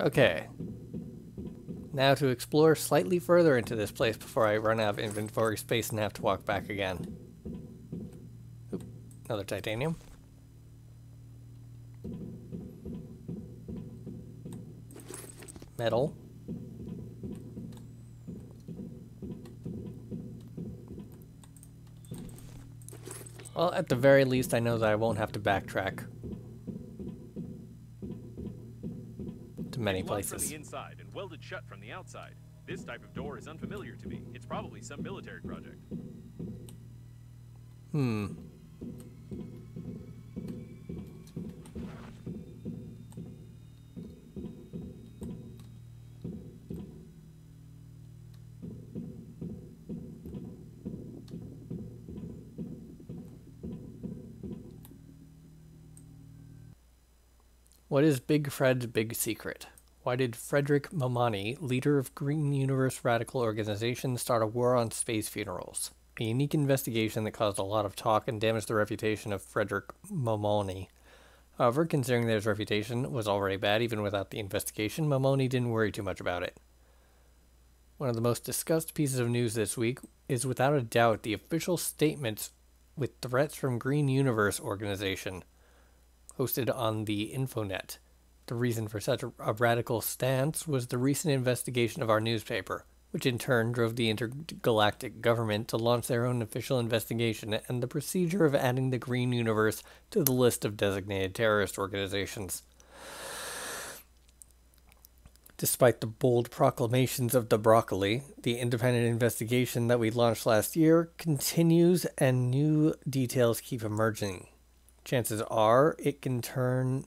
Okay. Now to explore slightly further into this place before I run out of inventory space and have to walk back again. Oop, another titanium. Metal. Well, at the very least, I know that I won't have to backtrack many places. from the inside and welded shut from the outside. This type of door is unfamiliar to me. It's probably some military project. Hmm. What is Big Fred's big secret? Why did Frederick Momani, leader of Green Universe Radical Organization, start a war on space funerals? A unique investigation that caused a lot of talk and damaged the reputation of Frederick Momoni. However, considering that his reputation was already bad even without the investigation, Momoni didn't worry too much about it. One of the most discussed pieces of news this week is without a doubt the official statements with threats from Green Universe Organization, hosted on the Infonet. The reason for such a, radical stance was the recent investigation of our newspaper, which in turn drove the intergalactic government to launch their own official investigation and the procedure of adding the Green Universe to the list of designated terrorist organizations. Despite the bold proclamations of the broccoli, the independent investigation that we launched last year continues and new details keep emerging. Chances are it can turn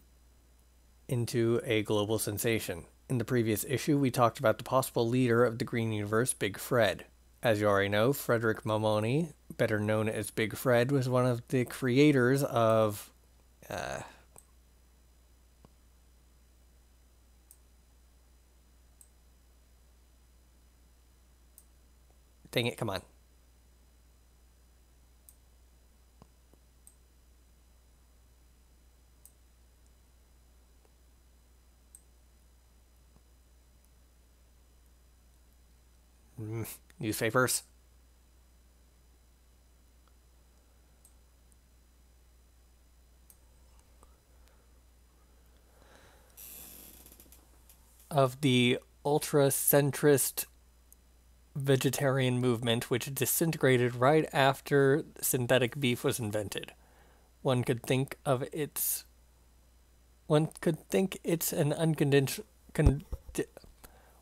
into a global sensation. In the previous issue, we talked about the possible leader of the Green Universe, Big Fred. As you already know, Frederick Momoni, better known as Big Fred, was one of the creators of. Uh, dang it, come on. Newspapers. Of the ultra centrist vegetarian movement, which disintegrated right after synthetic beef was invented. One could think of its. One could think it's an unconditional. Con-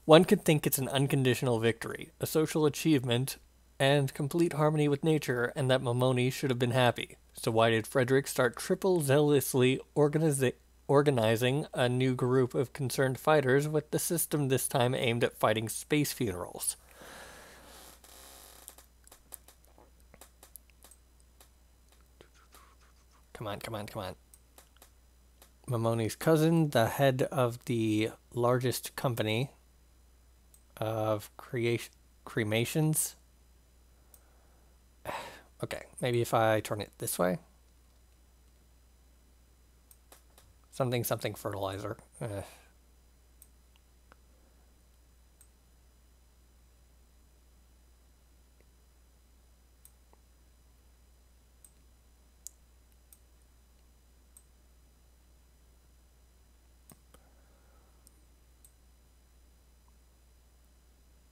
one could think it's an unconditional victory, a social achievement, and complete harmony with nature, and that Mamoni should have been happy. So why did Frederick start triple zealously organizi- organizing a new group of concerned fighters with the system this time aimed at fighting space funerals? Come on, come on, come on. Mamoni's cousin, the head of the largest company of creation cremations. Okay, maybe if I turn it this way. Something something fertilizer. Uh.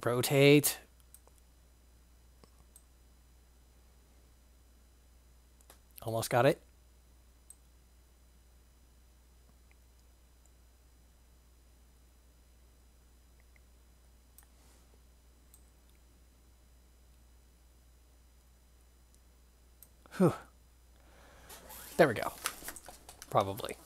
Rotate. Almost got it. Whew. There we go. Probably.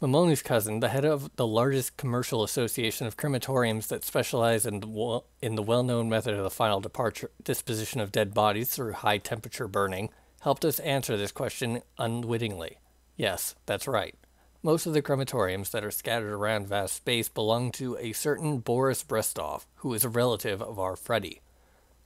Mamoni's cousin, the head of the largest commercial association of crematoriums that specialize in the, in the well-known method of the final departure disposition of dead bodies through high temperature burning, helped us answer this question unwittingly. Yes, that's right. Most of the crematoriums that are scattered around vast space belong to a certain Boris Brestov, who is a relative of our Freddy.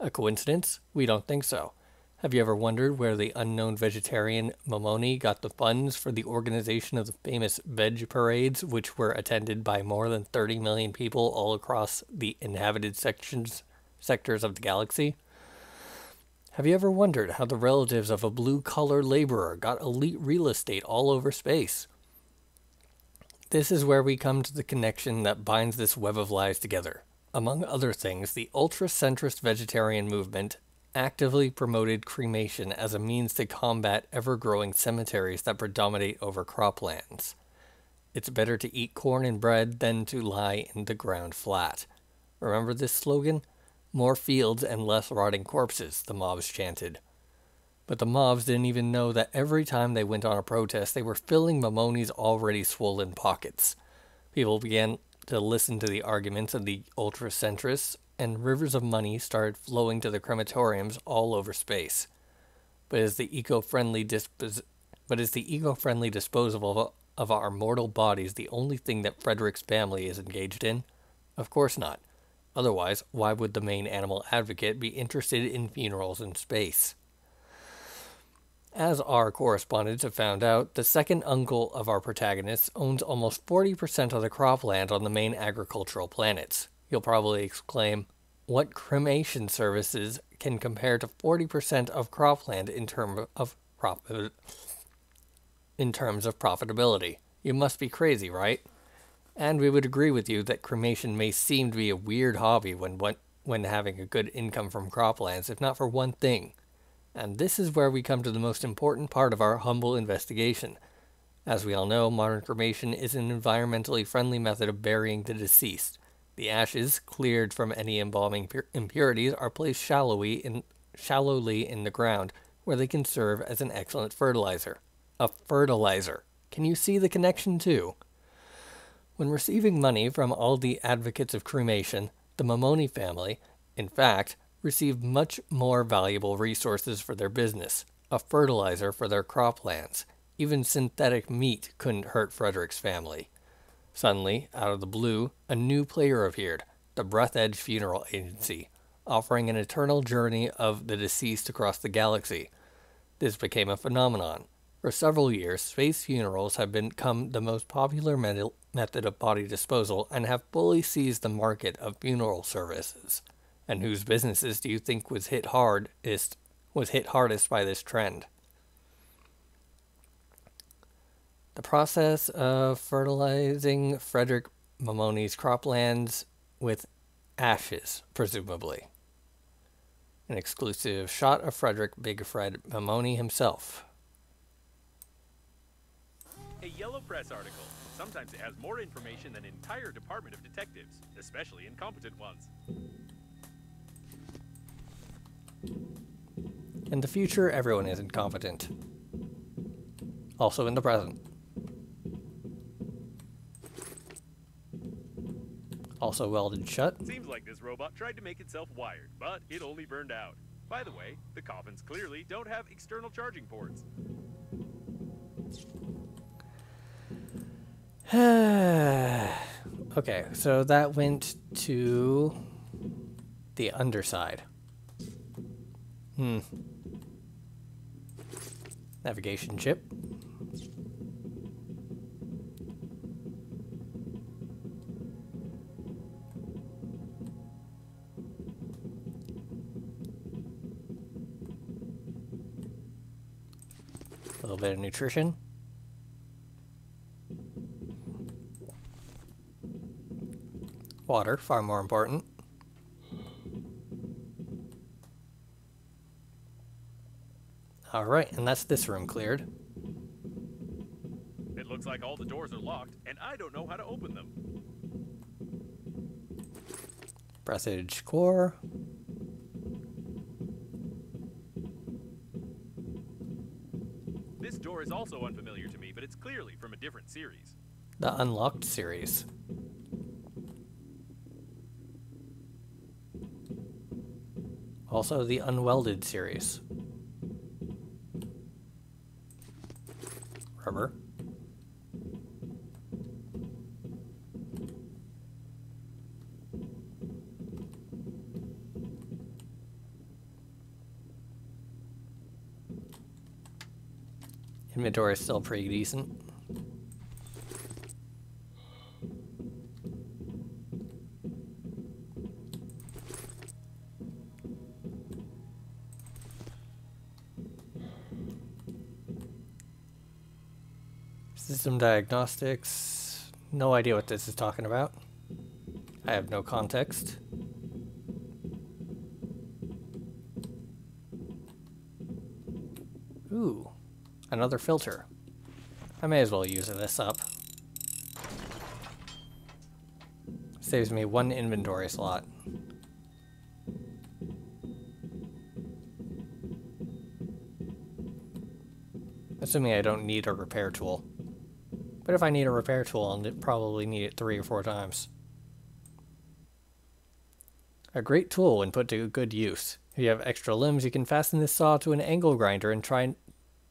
A coincidence? We don't think so. Have you ever wondered where the unknown vegetarian Mamoni got the funds for the organization of the famous veg parades, which were attended by more than 30 million people all across the inhabited sections sectors of the galaxy? Have you ever wondered how the relatives of a blue collar laborer got elite real estate all over space? This is where we come to the connection that binds this web of lies together. Among other things, the ultra centrist vegetarian movement actively promoted cremation as a means to combat ever growing cemeteries that predominate over croplands. It's better to eat corn and bread than to lie in the ground flat. Remember this slogan? More fields and less rotting corpses, the mobs chanted. But the mobs didn't even know that every time they went on a protest, they were filling Mamoni's already swollen pockets. People began to listen to the arguments of the ultra centrists, and rivers of money started flowing to the crematoriums all over space. But is the eco-friendly dispos- but is the eco-friendly disposal of, of our mortal bodies the only thing that Frederick's family is engaged in? Of course not. Otherwise, why would the main animal advocate be interested in funerals in space? As our correspondents have found out, the second uncle of our protagonists owns almost 40% of the cropland on the main agricultural planets. You'll probably exclaim, What cremation services can compare to 40% of cropland in, term of in terms of profitability? You must be crazy, right? And we would agree with you that cremation may seem to be a weird hobby when, when having a good income from croplands, if not for one thing. And this is where we come to the most important part of our humble investigation. As we all know, modern cremation is an environmentally friendly method of burying the deceased. The ashes, cleared from any embalming impurities, are placed shallowly in, shallowly in the ground, where they can serve as an excellent fertilizer. A fertilizer! Can you see the connection, too? When receiving money from all the advocates of cremation, the Mamoni family, in fact, received much more valuable resources for their business, a fertilizer for their croplands. Even synthetic meat couldn't hurt Frederick's family. Suddenly, out of the blue, a new player appeared, the Breathedge Funeral Agency, offering an eternal journey of the deceased across the galaxy. This became a phenomenon. For several years, space funerals have become the most popular method of body disposal and have fully seized the market of funeral services. And whose businesses do you think was hit hardest was hit hardest by this trend? The process of fertilizing Frederick Mamoni's croplands with ashes, presumably. An exclusive shot of Frederick Big Fred Mamoni himself. A yellow press article. Sometimes it has more information than an entire department of detectives, especially incompetent ones. In the future, everyone is incompetent. Also in the present. Also welded shut. Seems like this robot tried to make itself wired, but it only burned out. By the way, the coffins clearly don't have external charging ports. okay, so that went to the underside. Hmm. Navigation chip. Bit of nutrition. Water, far more important. Alright, and that's this room cleared. It looks like all the doors are locked, and I don't know how to open them. Breathedge core. This door is also unfamiliar to me, but it's clearly from a different series. The Unlocked series. Also the Unwelded series. Inventory is still pretty decent. System diagnostics. No idea what this is talking about. I have no context. Another filter. I may as well use this up. Saves me one inventory slot. Assuming I don't need a repair tool. But if I need a repair tool, I'll probably need it three or four times. A great tool when put to good use. If you have extra limbs, you can fasten this saw to an angle grinder and try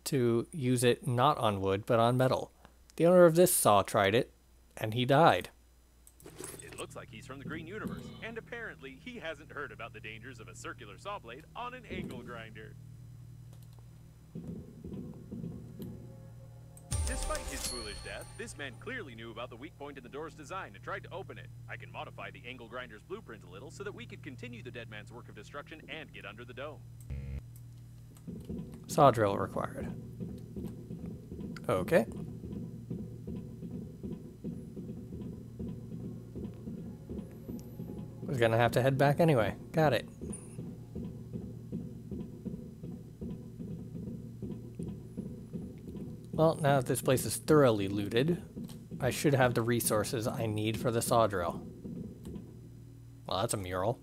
to use it not on wood, but on metal. The owner of this saw tried it, and he died. It looks like he's from the Green Universe, and apparently he hasn't heard about the dangers of a circular saw blade on an angle grinder. Despite his foolish death, this man clearly knew about the weak point in the door's design and tried to open it. I can modify the angle grinder's blueprint a little so that we could continue the dead man's work of destruction and get under the dome. Saw drill required. Okay. Was gonna have to head back anyway. Got it. Well, now that this place is thoroughly looted, I should have the resources I need for the saw drill. Well, that's a mural.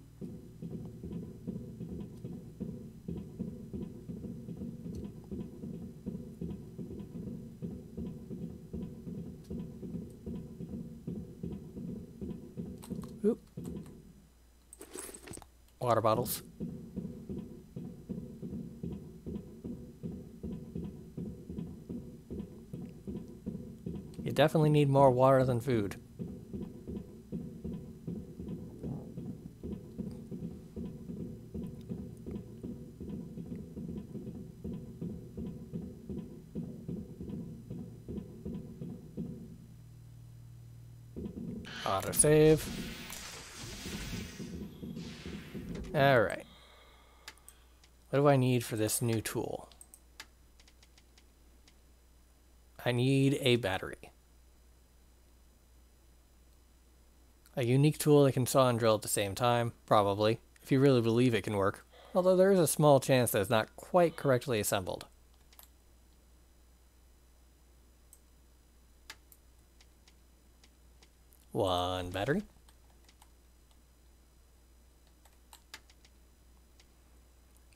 Water bottles. You definitely need more water than food. Auto save. Alright. What do I need for this new tool? I need a battery. A unique tool that can saw and drill at the same time, probably, if you really believe it can work. Although there is a small chance that it's not quite correctly assembled. One battery.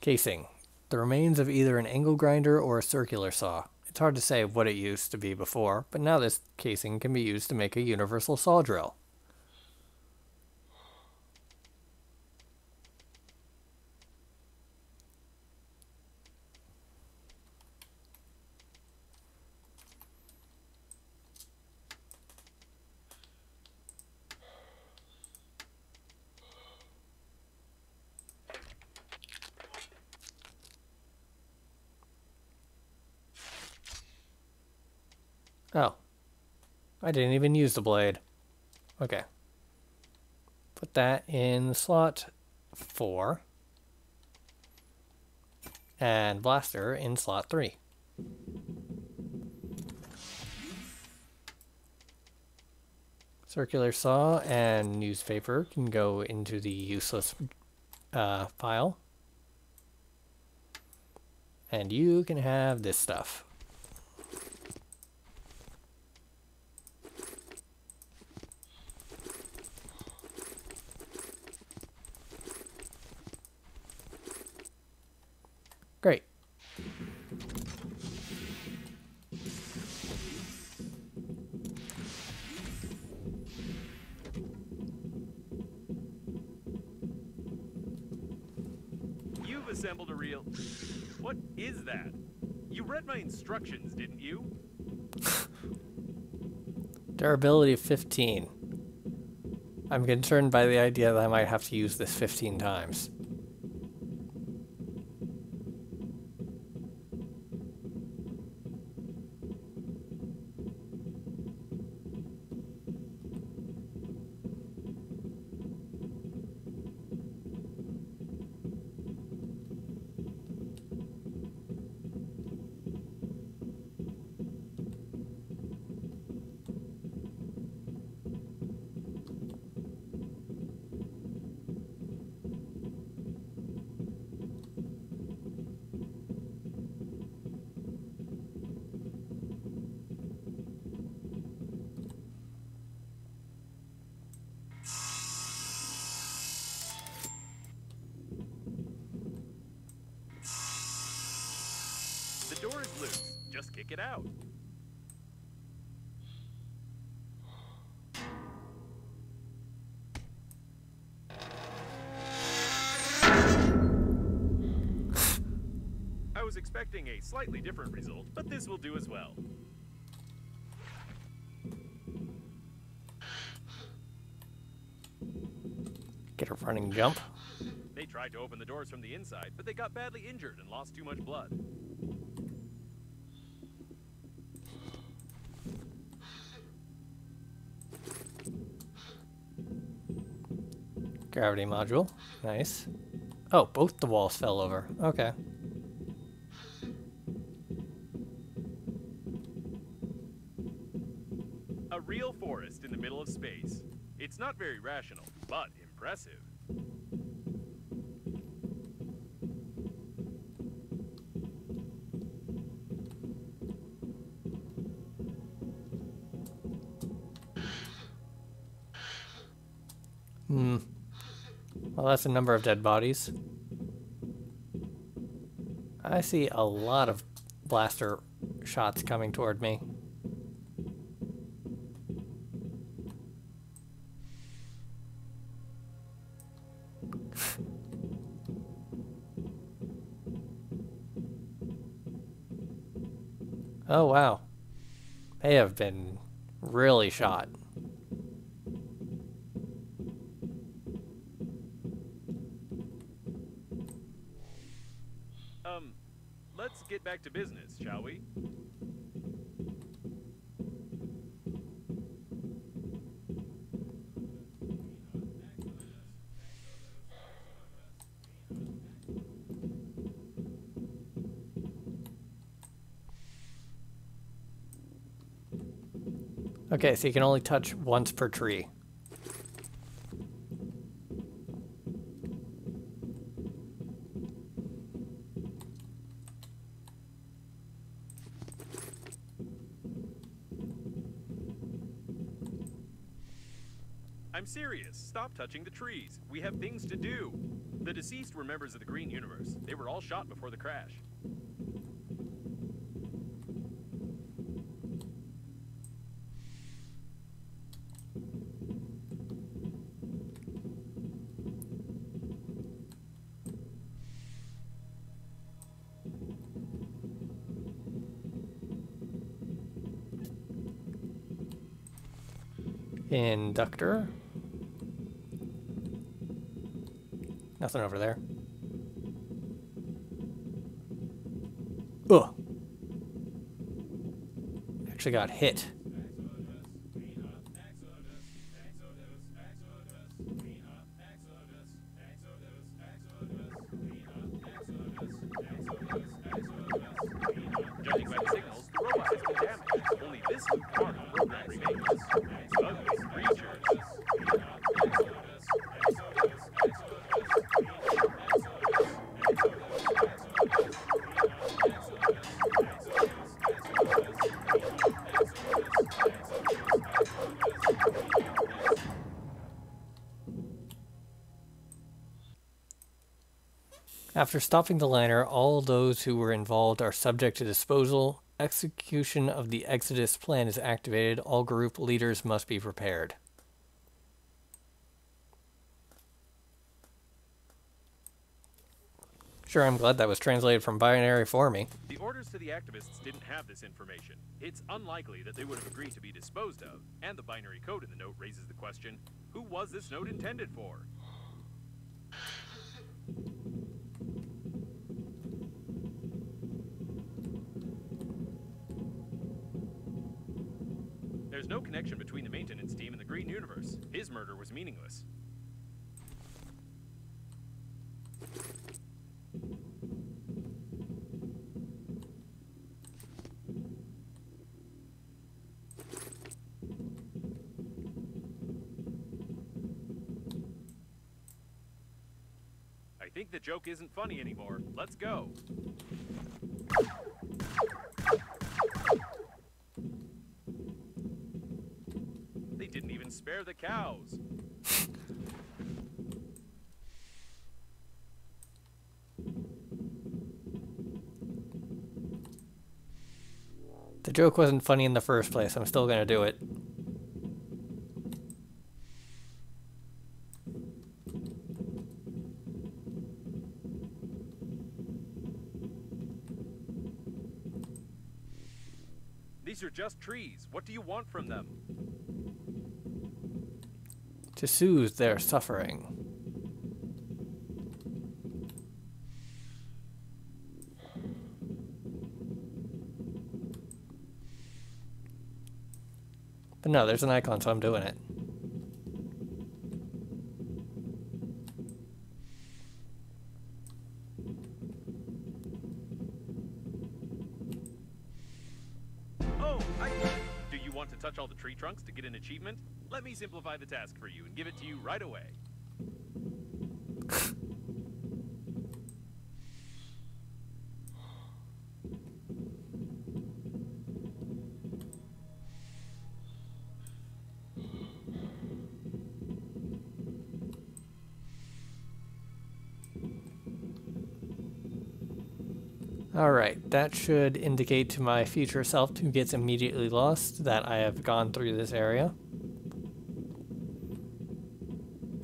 Casing. The remains of either an angle grinder or a circular saw. It's hard to say what it used to be before, but now this casing can be used to make a universal saw drill. Oh. I didn't even use the blade. Okay. Put that in slot 4. And blaster in slot 3. Circular saw and newspaper can go into the useless uh, pile. And you can have this stuff. Durability of 15. I'm concerned by the idea that I might have to use this 15 times. It out. I was expecting a slightly different result, but this will do as well. Get a running jump. They tried to open the doors from the inside, but they got badly injured and lost too much blood. Gravity module. Nice. Oh, both the walls fell over. Okay. A real forest in the middle of space. It's not very rational, but impressive. Hmm. Well, that's a number of dead bodies. I see a lot of blaster shots coming toward me. oh, wow. They have been really shot. Okay, so you can only touch once per tree. I'm serious. Stop touching the trees. We have things to do. The deceased were members of the Green Universe. They were all shot before the crash. Inductor. Nothing over there. Ugh. Actually got hit. After stopping the liner, all those who were involved are subject to disposal. Execution of the Exodus plan is activated. All group leaders must be prepared. Sure, I'm glad that was translated from binary for me. The orders to the activists didn't have this information. It's unlikely that they would have agreed to be disposed of, and the binary code in the note raises the question who was this note intended for? Connection between the maintenance team and the Green Universe. His murder was meaningless. I think the joke isn't funny anymore. Let's go. The cows. The joke wasn't funny in the first place. I'm still gonna do it. These are just trees. What do you want from them? To soothe their suffering. But no, there's an icon, so I'm doing it. Trunks to get an achievement? Let me simplify the task for you and give it to you right away. That should indicate to my future self who gets immediately lost that I have gone through this area.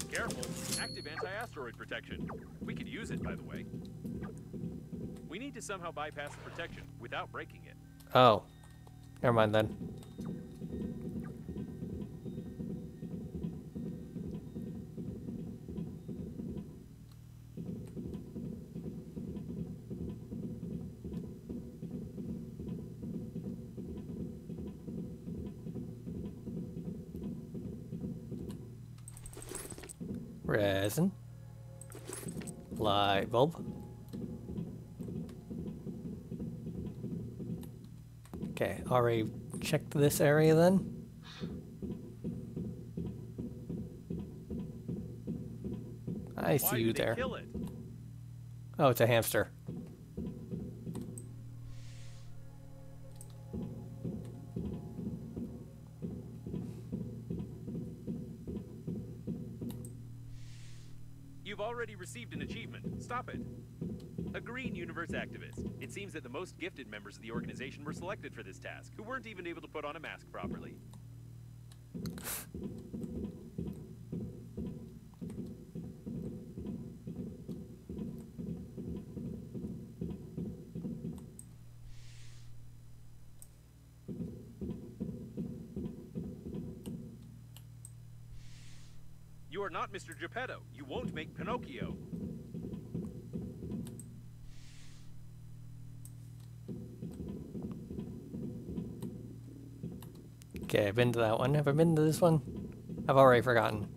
Careful, active anti-asteroid protection. We could use it, by the way. We need to somehow bypass the protection without breaking it. Oh. Never mind then. Resin. Light bulb. Okay, already checked this area then. I see did you there. Oh, it's a hamster. Received an achievement. Stop it. A Green Universe activist. It seems that the most gifted members of the organization were selected for this task, who weren't even able to put on a mask properly. You are not Mr. Geppetto. You won't make Pinocchio. Okay, I've been to that one. Have I been to this one? I've already forgotten.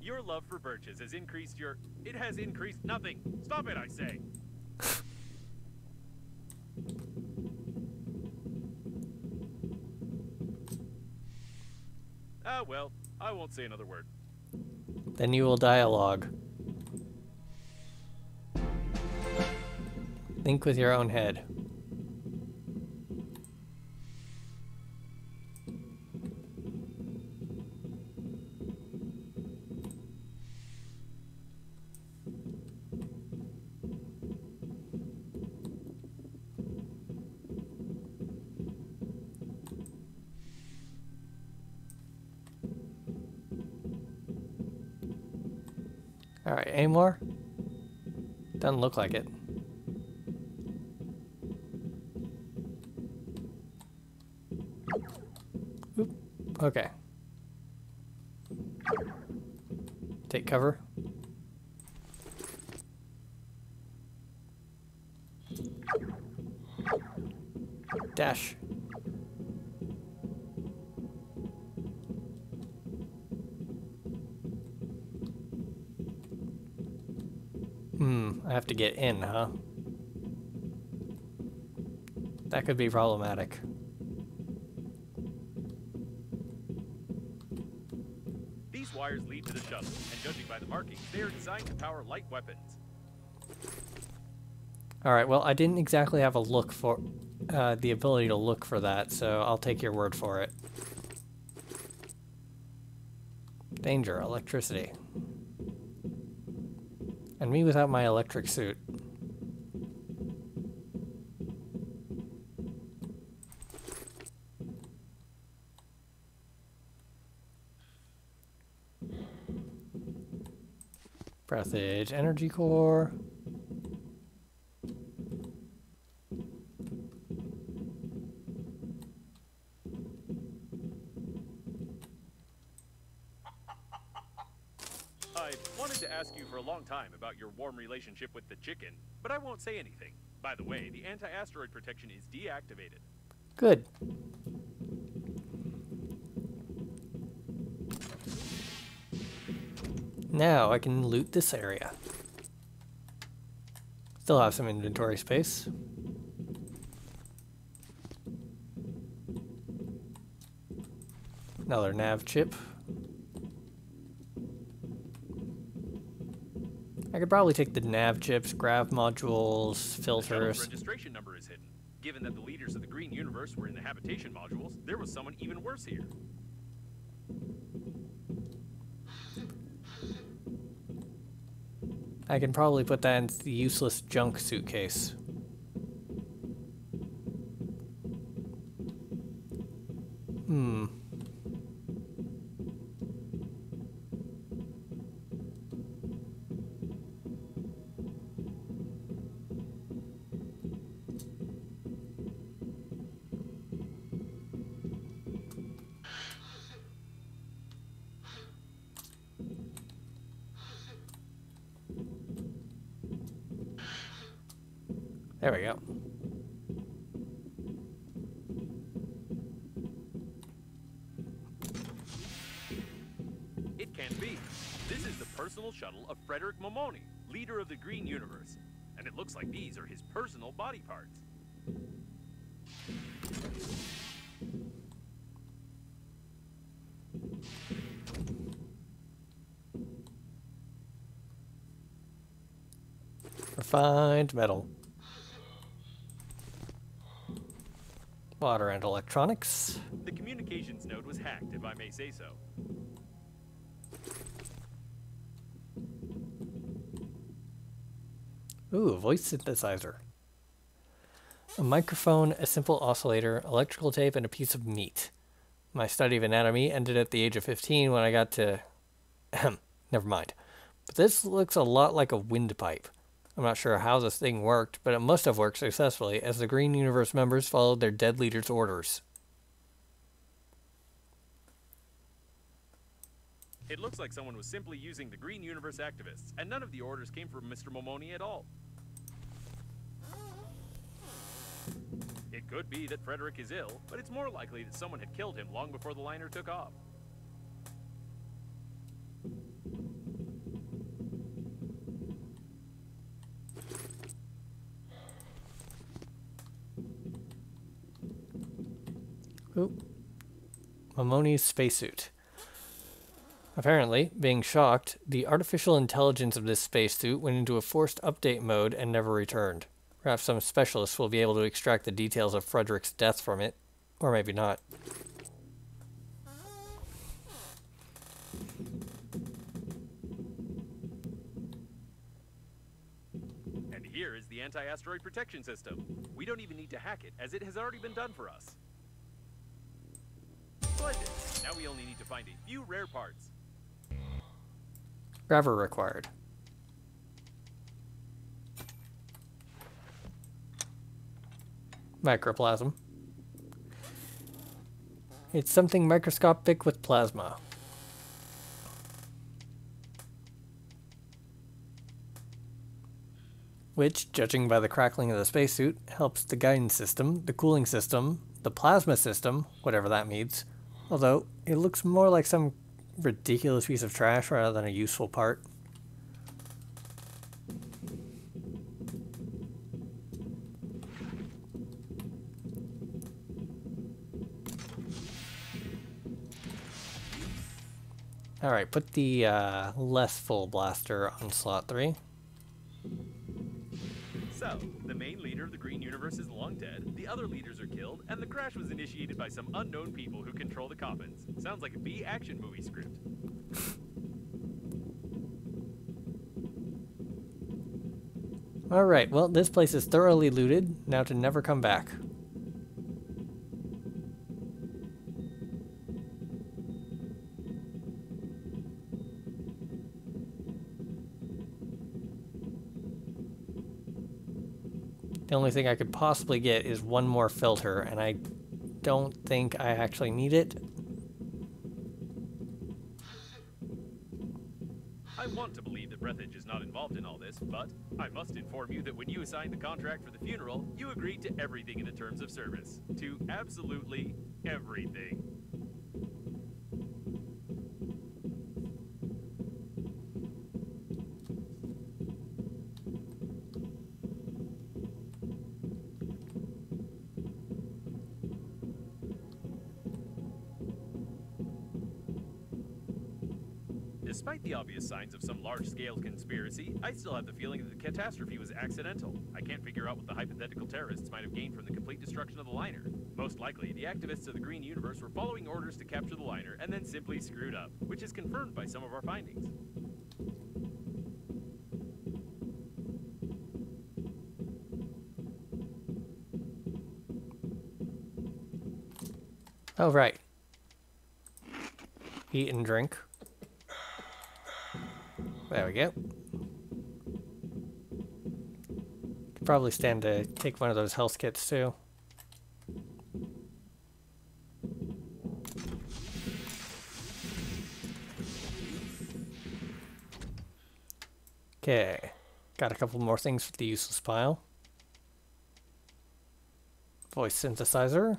Your love for birches has increased your. It has increased nothing. Stop it, I say. Ah, well, I won't say another word. Then you will dialogue. Think with your own head. Look like it. Oop. Okay. Take cover. Dash. Have to get in, huh? That could be problematic. These wires lead to the shuttle, and judging by the markings, they are designed to power light weapons. Alright, well, I didn't exactly have a look for uh, the ability to look for that, so I'll take your word for it. Danger, electricity. And me without my electric suit. Breathedge, energy core. Your warm relationship with the chicken, but I won't say anything. By the way, the anti-asteroid protection is deactivated. Good. Now I can loot this area. Still have some inventory space. Another nav chip. Could probably take the nav chips, grav modules, The filters. registration number is hidden. Given that the leaders of the Green Universe were in the habitation modules, there was someone even worse here. I can probably put that into the useless junk suitcase. There we go. It can't be. This is the personal shuttle of Frederick Momoni, leader of the Green Universe. And it looks like these are his personal body parts. Refined metal. Water and electronics. The communications node was hacked, if I may say so. Ooh, a voice synthesizer. A microphone, a simple oscillator, electrical tape, and a piece of meat. My study of anatomy ended at the age of 15 when I got to. Ahem, never mind. But this looks a lot like a windpipe. I'm not sure how this thing worked, but it must have worked successfully as the Green Universe members followed their dead leader's orders. It looks like someone was simply using the Green Universe activists, and none of the orders came from Mr. Momoni at all. It could be that Frederick is ill, but it's more likely that someone had killed him long before the liner took off. Ooh. Mamoni's spacesuit. Apparently, being shocked, the artificial intelligence of this spacesuit went into a forced update mode and never returned. Perhaps some specialists will be able to extract the details of Frederick's death from it, or maybe not. And here is the anti-asteroid protection system. We don't even need to hack it, as it has already been done for us. Splendid. Now we only need to find a few rare parts. Graver required. Microplasm. It's something microscopic with plasma. Which, judging by the crackling of the spacesuit, helps the guidance system, the cooling system, the plasma system, whatever that means. Although, it looks more like some ridiculous piece of trash rather than a useful part. Alright, put the uh, less full blaster on slot 3. So, the main leader of the Green Universe is long dead, the other leaders are killed, and the crash was initiated by some unknown people who control the coffins. Sounds like a B action movie script. Alright, well, this place is thoroughly looted, now to never come back. The only thing I could possibly get is one more filter, and I don't think I actually need it. I want to believe that Breathedge is not involved in all this, but I must inform you that when you signed the contract for the funeral, you agreed to everything in the terms of service. To absolutely everything. Obvious signs of some large-scale conspiracy, I still have the feeling that the catastrophe was accidental. I can't figure out what the hypothetical terrorists might have gained from the complete destruction of the liner. Most likely, the activists of the Green Universe were following orders to capture the liner and then simply screwed up, which is confirmed by some of our findings. Oh, right. Eat and drink. There we go. Could probably stand to take one of those health kits too. Okay, got a couple more things for the useless pile. Voice synthesizer.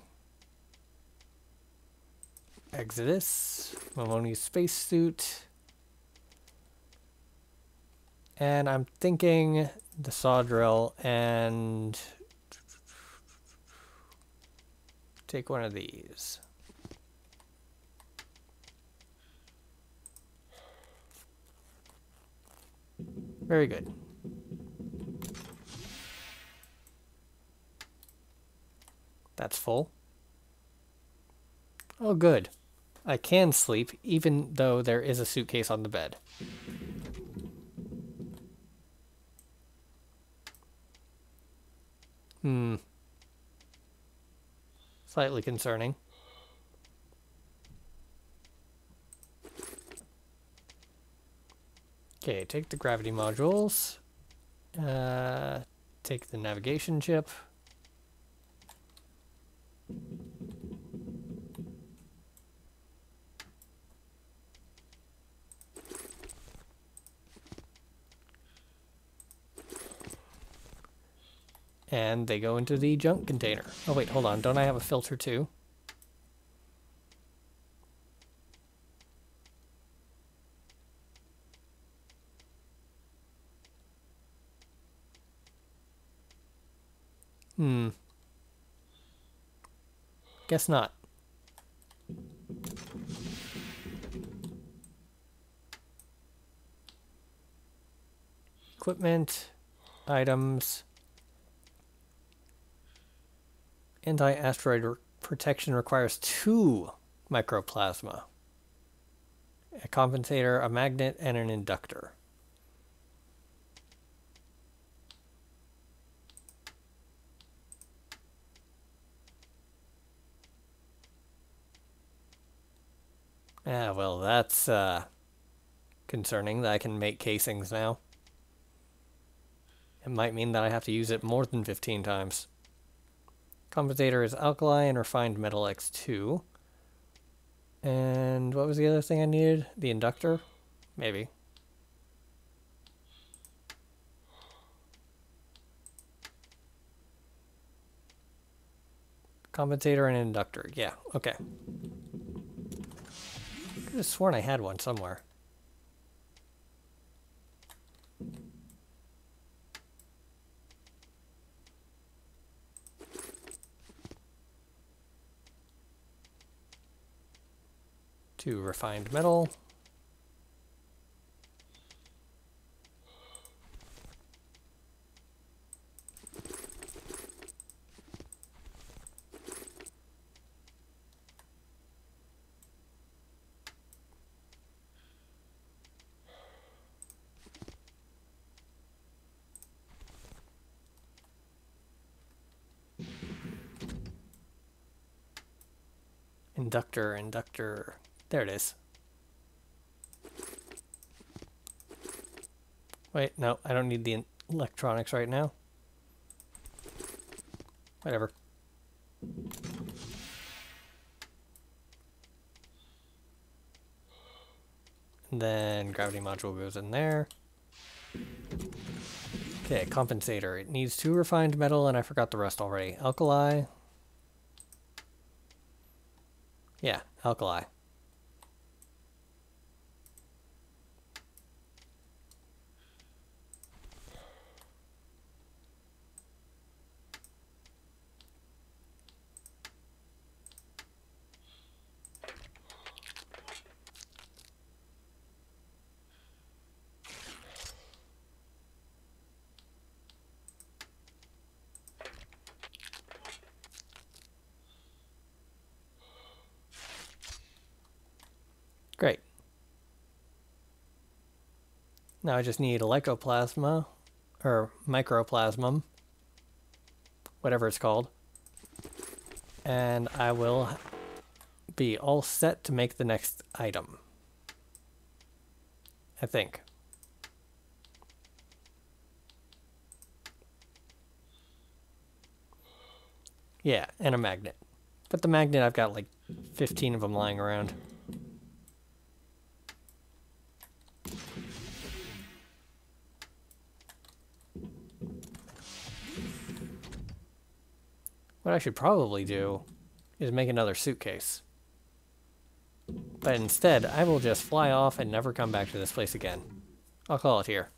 Exodus. Mamoni's spacesuit. And I'm thinking the saw drill and take one of these. Very good. That's full. Oh, good. I can sleep, even though there is a suitcase on the bed. Hmm. Slightly concerning. Okay, take the gravity modules. Uh, take the navigation chip. And they go into the junk container. Oh wait, hold on. Don't I have a filter too? Hmm. Guess not. Equipment, items, anti-asteroid protection requires two microplasma. A compensator, a magnet, and an inductor. Ah, well, that's uh, concerning that I can make casings now. It might mean that I have to use it more than 15 times. Compensator is alkali and refined metal X2. And what was the other thing I needed? The inductor? Maybe. Compensator and inductor. Yeah, okay. I could have sworn I had one somewhere. to refined metal. inductor, inductor, there it is. Wait, no, I don't need the electronics right now. Whatever. And then gravity module goes in there. Okay, compensator. It needs two refined metal, and I forgot the rest already. Alkali. Yeah, alkali. Great. Now I just need a lycoplasma, or microplasmum, whatever it's called. And I will be all set to make the next item. I think. Yeah, and a magnet. But the magnet, I've got like 15 of them lying around. What I should probably do is make another suitcase. But instead, I will just fly off and never come back to this place again. I'll call it here.